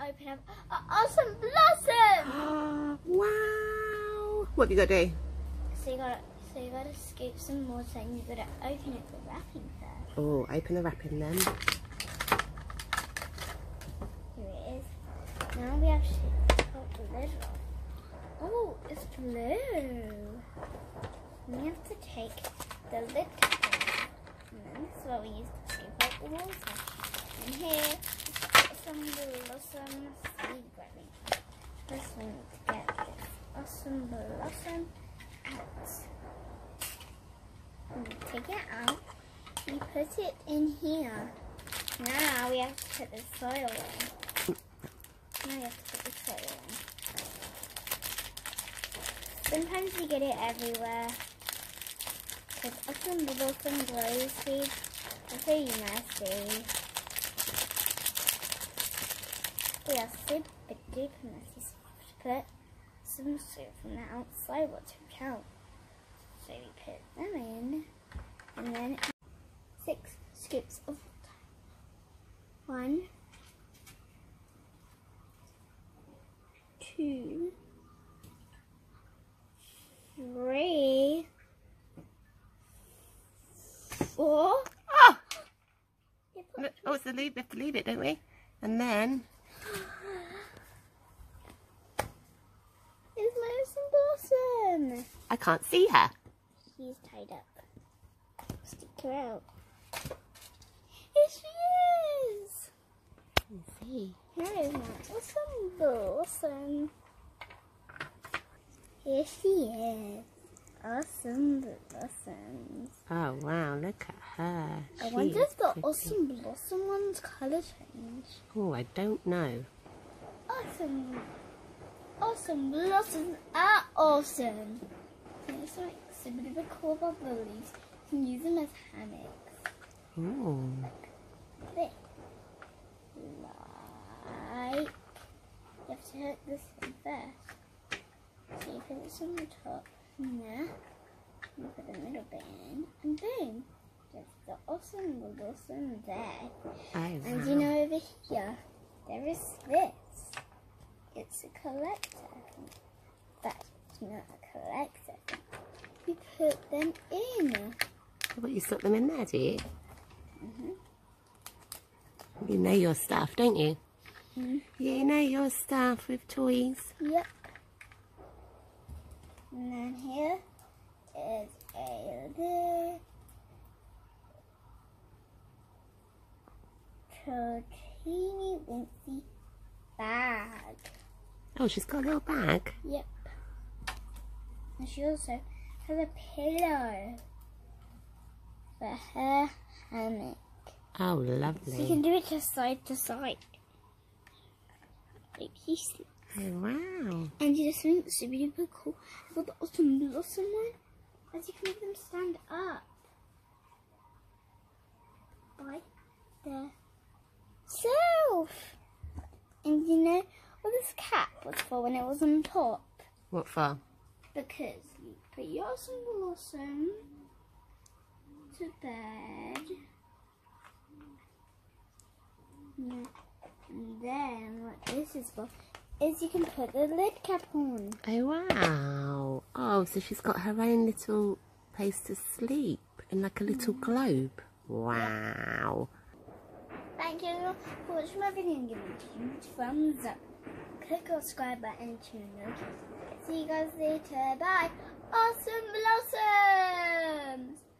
open up an awesome blossom. wow. What have you got to do? So you gotta, so you gotta scoop some water and you gotta open it the wrapping first. Oh, open the wrapping then. Here it is. Now we have to put the lid off. Oh, it's blue. We have to take the lid off. And then this is what we use to scoop out the water. And here, put some blossom seed grabbing. First we need to get this awesome blossom out. Take it out. We put it in here. Now we have to put the soil in. Now we have to put the soil in. Sometimes we get it everywhere. Because the blossom glow seeds are very messy. They are super duper messy, so we have to put some soup from the outside water count. So we put them in, and then six scoops of water. One, two, three, four. Ah! Oh, put look, oh, it's the lead. We have to leave it, don't we? And then, It's I can't see her. She's tied up. Stick her out. Here she is. Let's see. Here is my awesome blossom. Here she is. Awesome blossoms. Oh, wow, look at her. I She wonder if the pretty. awesome blossom one's colour change. Oh, I don't know. Awesome. Awesome blossoms are ah, awesome. And it's like a bit of a cool bubble leaves. You can use them as hammocks. Oh, This. Like. You have to hit this one first. So you put this on the top. And there. You put the middle bit in. And boom. There's the awesome blossom there. oh, And you know over here, there is this. It's a collector. But it's not a collector. You put them in. What, you stuck them in there, do you? Mhm. You know your stuff, don't you? Mhm. You know your stuff with toys. Yep. And then here is a little teeny wincy bag. Oh, she's got a little bag. Yep. And she also has a pillow for her hammock. Oh, So you can do it just side to side. Like you see. Oh, wow. And you just think super duper cool about the awesome blossom one. As you can make them stand up. By themselves. And you know what this cap was for when it was on top? What for? Because you put your awesome blossom to bed. And then what this is for is you can put the lid cap on. Oh, wow. Oh, so she's got her own little place to sleep in like a little mm-hmm. globe. Wow. Thank you for watching my video and giving it a huge thumbs up click the subscribe button to notice. See you guys later. Bye. Awesome Blossoms!